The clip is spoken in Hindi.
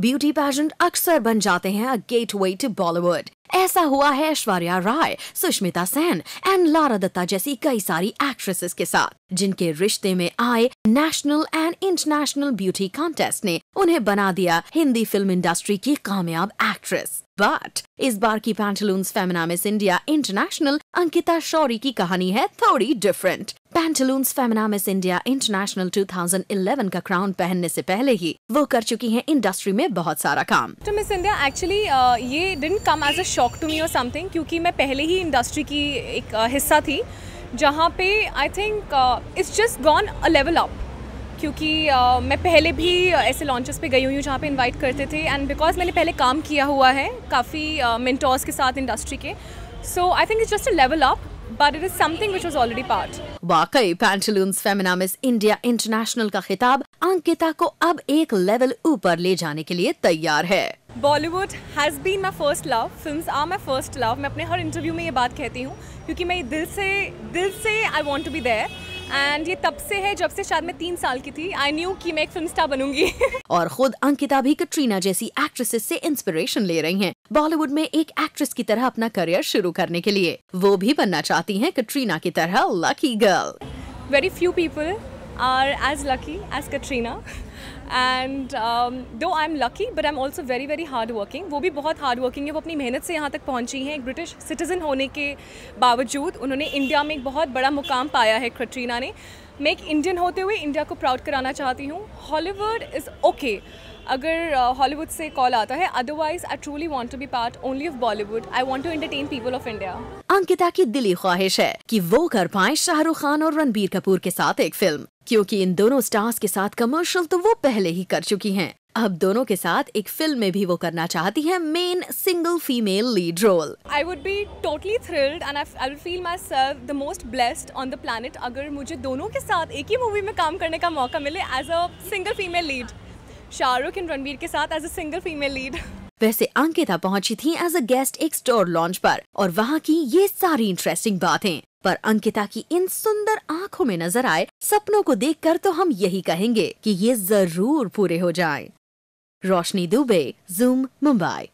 ब्यूटी पैजेंट अक्सर बन जाते हैं a gateway to Bollywood. ऐसा हुआ है ऐश्वर्या राय, सुष्मिता सेन एंड लारा दत्ता जैसी कई सारी एक्ट्रेसेस के साथ, जिनके रिश्ते में आए national and international beauty contest ने उन्हें बना दिया हिंदी फ़िल्म इंडस्ट्री की कामयाब एक्ट्रेस बट इस बार की Pantaloons Femina Miss India International Ankita Shouri की कहानी है थोड़ी different Pantaloons Femina Miss India International 2011 का क्राउन पहनने से पहले ही वो कर चुकी हैं इंडस्ट्री में बहुत सारा काम। तो मिस इंडिया एक्चुअली ये didn't come as a shock to me और समथिंग क्योंकि मैं पहले ही इंडस्ट्री की एक uh, हिस्सा थी जहाँ पे I think it's just gone a level up क्योंकि uh, मैं पहले भी ऐसे लॉन्चेस पे गई हुई हूँ जहाँ पे इनवाइट करते थे एंड बिकॉज़ मैंने पहले काम किया हुआ है काफ़ी मिनटॉर्स uh, के साथ इंडस्ट्री के so I think it's just a level up but it is something which was already part वाकई Pantaloons Femina Miss India International का खिताब अंकिता को अब एक लेवल ऊपर ले जाने के लिए तैयार है। Bollywood has been my first love film or my first love मैं अपने हर इंटरव्यू में ये बात कहती हूँ क्योंकि मैं दिल से दिल से I want to be there and ये तब से है जब से शायद मैं तीन साल की थी। आई न्यू कि मैं एक फ़िल्म स्टार बनूँगी। और खुद अंकिता भी कटरीना जैसी एक्ट्रेसेस से इंस्पिरेशन ले रही हैं। बॉलीवुड में एक एक्ट्रेस की तरह अपना करियर शुरू करने के लिए। वो भी बनना चाहती हैं कटरीना की तरह lucky girl very few people are as lucky as Katrina and though I am lucky but I am also very very hard working वो भी बहुत हार्ड वर्किंग है वो अपनी मेहनत से यहाँ तक पहुँची हैं। एक ब्रिटिश सिटीज़न होने के बावजूद उन्होंने इंडिया में एक बहुत बड़ा मुकाम पाया है कटरीना ने। मैं एक इंडियन होते हुए इंडिया को प्राउड कराना चाहती हूँ। हॉलीवुड इज़ ओके अगर हॉलीवुड uh, से कॉल आता है otherwise I truly want to be part only of Bollywood I want to entertain people of India Ankita की दिली ख्वाहिश है कि वो कर पाए शाहरुख खान और रणबीर कपूर के साथ एक फ़िल्म क्योंकि इन दोनों स्टार्स के साथ कमर्शियल तो वो पहले ही कर चुकी हैं। अब दोनों के साथ एक फ़िल्म में भी वो करना चाहती हैं main single female lead role I would be totally thrilled and I will feel myself the most blessed on the planet अगर मुझे दोनों के साथ एक ही मूवी में काम करने का मौका मिले as a single female lead Shahrukh and Ranbir के साथ as a single female lead वैसे अंकिता पहुँची थी एज अ गेस्ट एक स्टोर लॉन्च पर और वहाँ की ये सारी इंटरेस्टिंग बातें। पर अंकिता की इन सुंदर आँखों में नज़र आए, सपनों को देखकर तो हम यही कहेंगे कि ये ज़रूर पूरे हो जाएँ। रोशनी दुबे जूम मुंबई